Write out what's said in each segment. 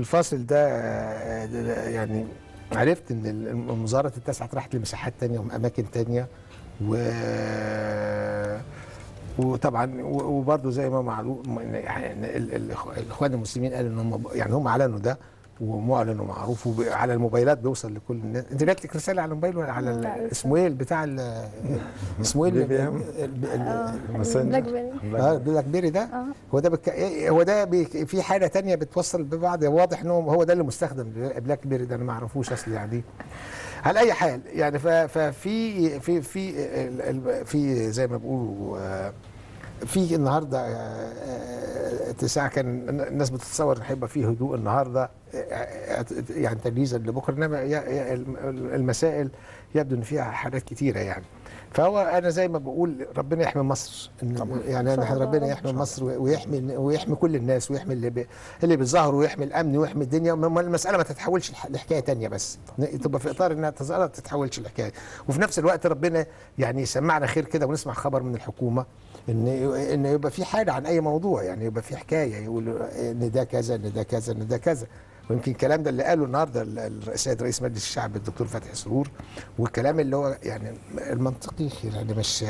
الفاصل ده آه، يعني عرفت إن المظاهرة اتسعت راحت لمساحات تانية واماكن تانية و وطبعا و- وبرضه زي ما معروف يعني ال- ال- الإخوان المسلمين قالوا إن هم يعني هم أعلنوا ده ومعلن ومعروف وعلى الموبايلات بيوصل لكل الناس. انت جات لك رسالة على الموبايل ولا على. اسمه إيه البتاع ال- اسمه إيه ال- BlackBerry آه ده؟ آه. هو ده بك... إيه- هو ده بي... في حاجة تانية بتوصل ببعض واضح انه هو ده اللي مستخدم BlackBerry ده أنا ما أعرفوش أصلي يعني على أي حال يعني ف... ففي في في ال- ال- في زي ما بيقولوا آه، في النهارده آه، آه، اتساع كان الناس بتتصور إن هيبقى فيه هدوء النهارده آه، يعني تجهيزا لبكره إنما المسائل يبدو إن فيها حاجات كتيرة يعني. فهو أنا زي ما بقول ربنا يحمي مصر إن- يعني الله ربنا رب. يحمي مصر ويحمي ويحمي كل الناس ويحمي اللي بي اللي بيظهروا ويحمي الأمن ويحمي الدنيا. المسألة ما تتحولش لح- لحكاية تانية بس. تبقى في إطار إنها تظهر ما تتحولش لحكاية. وفي نفس الوقت ربنا يعني يسمعنا خير كده ونسمع خبر من الحكومة. إن إن يبقى في حاجة عن أي موضوع يعني يبقى في حكاية يقول إن ده كذا إن ده كذا إن ده كذا. ويمكن الكلام ده اللي قاله النهارده ال- ال- السيد رئيس مجلس الشعب الدكتور فتحي سرور والكلام اللي هو يعني المنطقي يعني مش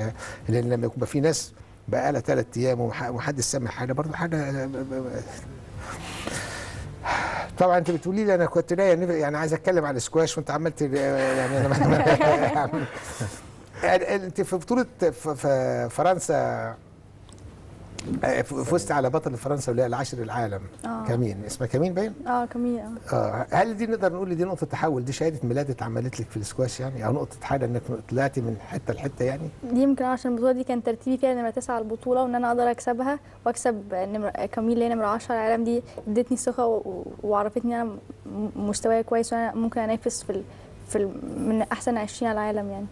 لأن لما يبقى في ناس بقى لها ثلاث أيام ومح- ومحدش سامع حاجة برضه حاجة طبعا أنت بتقولي لي أنا كنت نايم يعني عايز أتكلم على السكواش وأنت عملت يعني أنا يعني انت في بطولة فرنسا آه، فزت على بطل فرنسا هي العاشر العالم آه. كمين. اسمها كمين باين؟ آه كمية آه. آه هل دي نقدر نقول دي نقطة تحول؟ دي شهادة ميلاد اتعملت لك في السكواش يعني؟ أو نقطة حاجة إنك طلعتي من حتة لحتة يعني؟ دي يمكن عشان البطولة دي كان ترتيبي فيها نمرة تسعة على البطولة وإن أنا أقدر أكسبها وأكسب نمرة كميل اللي هي نمرة 10 على العالم دي ادتني ثقة و- وعرفتني إن أنا م- مستواي كويس وأنا ممكن أنافس في ال... في ال... من أحسن 20 على العالم يعني.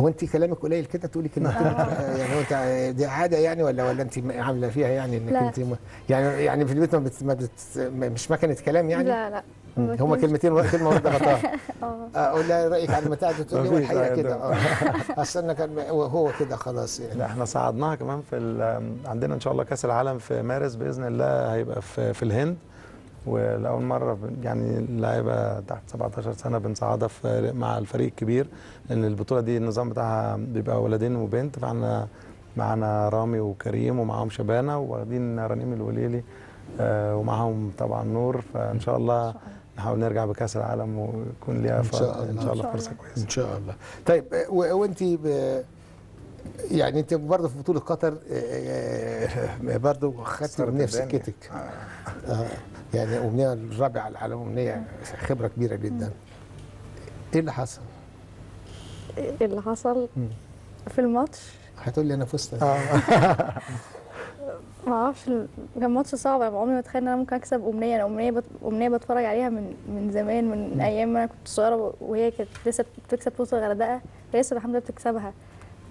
هو انت كلامك قليل كده تقولي كلمتين آه، يعني هو انت دي عادة يعني ولا ولا انت عاملة فيها يعني انك لا. انت م- يعني يعني في البيت ما, بت ما بت ما- مش مكنة كلام يعني؟ لا لا. هما كلمتين كلمة واحدة غطاها. آه. أقول لها رأيك على المتاع ده تقول لي الحقيقة كده. ده. آه. اصل أنا كان هو كده خلاص لا يعني إحنا صعدناها كمان في ال- عندنا إن شاء الله كأس العالم في مارس بإذن الله هيبقى في في الهند. ولاول مرة يعني لعيبه تحت 17 سنة بنصعدها في مع الفريق الكبير لأن البطولة دي النظام بتاعها بيبقى ولدين وبنت فإحنا معانا رامي وكريم ومعاهم شبانة واخدين رنيم الوليلي آه، ومعاهم طبعا نور فإن شاء الله نحاول نرجع بكأس العالم ويكون ليها إن ف- شاء الله. ان شاء الله إن شاء فرصة الله. كويسة إن شاء الله طيب وانت ب- يعني انت برضه في بطولة قطر آه، آه، برضه خدت أمنية في. سكتك. آه، يعني أمنية الرابعه على العالم أمنية خبرة كبيرة جدا. إيه اللي حصل؟ إيه اللي حصل. في الماتش؟ هتقول لي أنا فزت ما أعرفش كان ماتش صعب. أنا عمري ما أتخيل إن أنا ممكن أكسب أمنية. أنا أمنية بت... أمنية بتفرج عليها من من زمان من أيام ما أنا كنت صغيرة وهي كانت لسه بتكسب بطولة الغردقه هي لسه الحمد لله بتكسبها.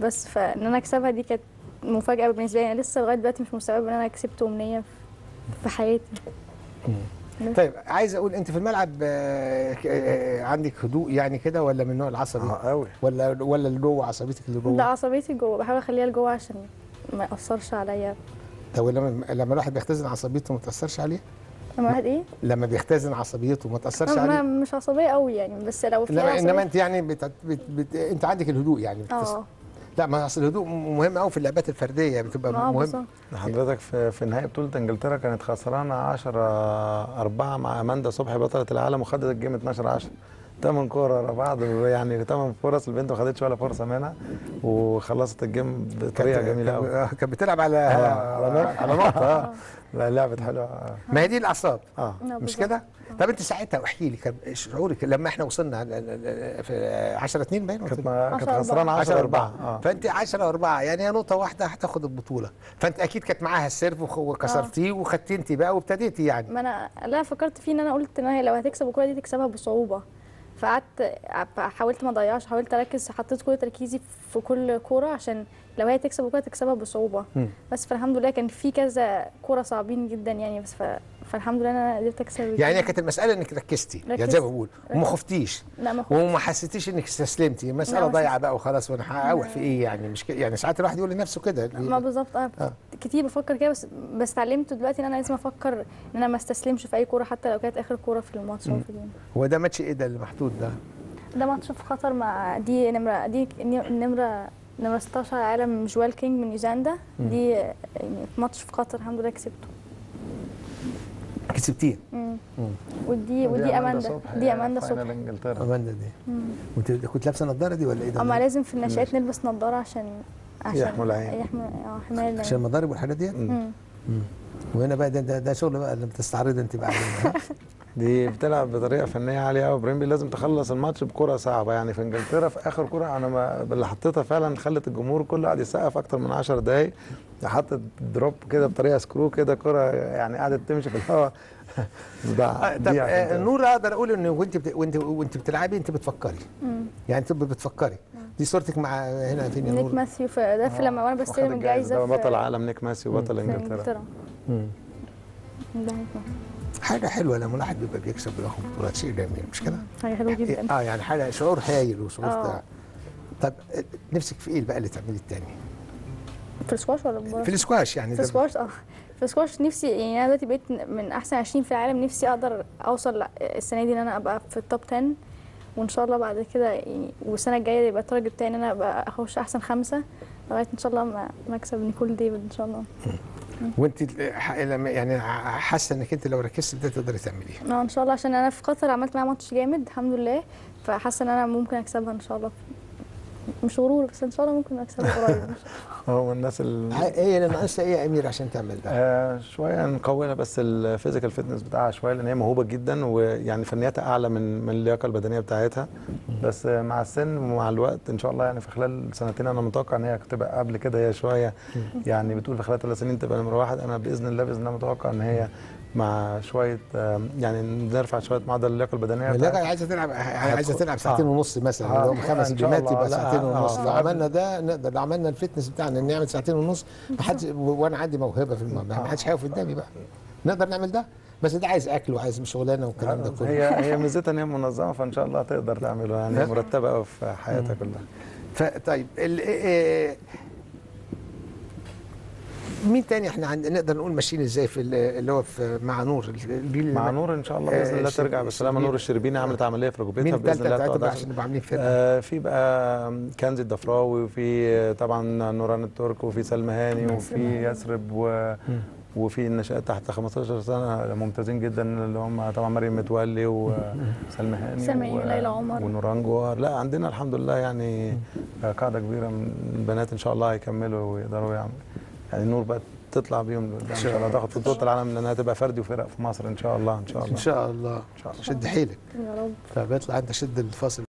بس فإن أنا أكسبها دي كانت مفاجأة بالنسبة لي. أنا لسه لغاية دلوقتي مش مستوعبة إن أنا كسبت أمنية في حياتي. طيب عايز أقول أنت في الملعب آه، آه، عندك هدوء يعني كده ولا من النوع العصبي؟ أه قوي ولا ولا اللي جوه عصبيتك اللي جوه عصبيتي جوه. بحاول أخليها لجوه عشان ما يأثرش عليا. طب لما لما الواحد بيختزن عصبيته ما تأثرش عليه؟ لما واحد إيه؟ لما بيختزن عصبيته ما تأثرش أنا عليه؟ مش عصبية قوي يعني بس لو في إنما أنت يعني بت... بت... بت... أنت عندك الهدوء يعني بتس... آه لا ما أصل الهدوء مهم قوي في اللعبات الفردية بتبقى آه مهم. بالظبط. حضرتك في في نهائي بطولة إنجلترا كانت خسرانة 10 4 مع أماندا صبحي بطلة العالم وخدت الجيم 12 10 ثمان كور ورا بعض يعني ثمان فرص البنت ما خدتش ولا فرصة منها وخلصت ال game بطريقة كانت- جميلة قوي كانت بتلعب على آه، على نقطه آه. لا لعبت حلوة. آه. ما هي دي الأعصاب. آه. لا مش. كده؟ طب أنت ساعتها احكي لي كان شعورك؟ لما إحنا وصلنا في 10 2 باين كانت ما- كانت 10 خسرانة 10 4 آه. فأنت 10 4 يعني هي نقطة واحدة هتاخد البطولة. فأنت أكيد كانت معاها ال serve وكسرتيه وخدتي أنت بقى وابتديتي يعني. ما أنا لا فكرت فيه إن أنا قلت إن هي لو هتكسب الكوره دي تكسبها بصعوبة. فقعدت حاولت ما أضيعش حاولت أركز حطيت كل تركيزي في كل كورة عشان لو هي تكسب وكده تكسبها بصعوبة مم. بس فالحمد لله كان في كذا كورة صعبين جدا يعني بس ف... فالحمد لله أنا قدرت أكسب يعني كانت المسألة إنك ركزتي يعني. زي ما بقول وما خفتيش. لا ما وما حسيتيش إنك استسلمتي. مساله ضايعة بقى وخلاص وأنا هقاوح في إيه يعني مش كده؟ يعني ساعات الواحد يقول لنفسه كده. ما بالظبط. أنا آه. كتير بفكر كده بس بس اتعلمت دلوقتي إن أنا لازم أفكر إن أنا ما استسلمش في أي كورة حتى لو كانت آخر كورة في الماتش أو في ال game هو ده ماتش إيه ده اللي محطوط ده؟ ده ماتش في قطر مع دي نمرة دي نمرة 16 عالم جويل كينج من نيوزيلندا دي يعني ماتش في قطر الحمد لله كسبته. كسبتيه مم. ودي ودي أماندا. دي أماندا صبحي. أماندا دي. وانت كنت لابسة نظاره دي ولا إيه؟ ده احنا لازم في الماتشات نلبس نظاره عشان عشان يحموا العين. يحموا آه حمايه عشان المضارب والحاجات دي مم. وهنا بقى ده, ده, شغل بقى اللي بتستعرض انت بقى دي بتلعب بطريقة فنية عالية قوي إبراهيم لازم تخلص الماتش بكرة صعبة. يعني في إنجلترا في آخر كرة أنا ما اللي حطيتها فعلا خلت الجمهور كله قاعد يسقف أكتر من 10 دقائق حطت drop كده بطريقة screw كده كرة يعني قعدت تمشي في الهواء. صداع طب آه،. نور أقدر أقول ان وأنت بت... وانت وأنت بتلعبي أنت بتفكري. يعني أنت بتفكري. دي صورتك مع هنا فين يا نيك نور. ماثيو في ده في لما وأنا واخد بستلم الجايزة ده في بطل عالم نيك ماثيو وبطل في إنجلترا. ده. حاجة حلوة لما الواحد بيبقى بيكسب وياخد بطولات شيء جميل مش كده؟ حاجة حلوة جدا آه يعني حاجة شعور هايل وشعور آه. بتاع طب آه، نفسك في إيه بقى اللي تعملي التاني؟ في السكواش ولا بره؟ في الاسكواش يعني في ده- السكواش آه في السكواش نفسي يعني أنا دلوقتي بقيت من أحسن 20 في العالم نفسي أقدر أوصل السنة دي إن أنا أبقى في ال top 10 وإن شاء الله بعد كده يعني والسنة الجاية يبقى ال target بتاعي إن أنا أبقى أخش أحسن خمسة لغاية إن شاء الله ما أكسب نيكول ديفيد إن شاء الله وانت لما يعني حاسة إنك أنت لو ركزت ده تقدري تعمليه آه إن شاء الله عشان أنا في قطر عملت معاها ماتش جامد الحمد لله. فحاسة إن أنا ممكن أكسبها إن شاء الله. مش غرور بس إن شاء الله ممكن اكسبها قريب إن شاء الله. هو من الناس اللي إيه اللي ناقصها إيه يا أمير عشان تعمل ده؟ آه شوية نقويها بس ال physical fitness بتاعها شوية لأن هي موهوبة جدا ويعني فنياتها أعلى من من اللياقة البدنية بتاعتها بس مع السن ومع الوقت إن شاء الله يعني في خلال سنتين أنا متوقع إن هي تبقى قبل كده هي شوية يعني بتقول في خلال ثلاث سنين تبقى نمرة واحد أنا بإذن الله بإذن الله متوقع إن هي مع شوية آه يعني نرفع شوية معدل اللياقة البدنية بتاعتها. عايزة تلعب عايزة تلعب ساعتين آه. ونص مثلا آه. لو خمس جيمات. يبقى ساعتين آه. ونص لو آه. عملنا ده نقدر لو عملنا الفتنس بتاعنا نعمل ساعتين ونص ما حدش وأنا عندي موهبة في الموضوع ما حدش هيقف قدامي بقى نقدر نعمل ده بس ده عايز أكل وعايز شغلانة والكلام ده كله هي هي ميزتها إن هي منظمة فإن شاء الله تقدر تعمله يعني مرتبة قوي في حياتها كلها فطيب ال- إيه- مين تاني إحنا عند نقدر نقول ماشيين إزاي في ال- اللي هو في مع نور الجيل اللي مع نور إن شاء الله بإذن آه، الله ترجع بالسلامه الشربيني. نور الشربيني عملت عملية في ركبتها بإذن الله بتاعتهم؟ عشان- نبقى عاملين فرقه آه في بقى كنزي الضفراوي وفي طبعا نوران الترك وفي سلمى هاني وفي يثرب و وفي النشأات تحت 15 سنة ممتازين جدا اللي هم طبعا مريم متولي وسلمى هاني وليلى عمر. ونوران جوهر. لا عندنا الحمد لله يعني قاعدة كبيرة من البنات إن شاء الله هيكملوا ويقدروا يعملوا. يعني نور بقى تطلع بيهم لقدام إن شاء الله. تاخد في بطولة العالم لأنها تبقى فردي وفرق في مصر إن شاء الله إن شاء الله. إن شاء الله. إن شاء الله. شد حيلك. يا رب طب اطلع انت شد الفاصل.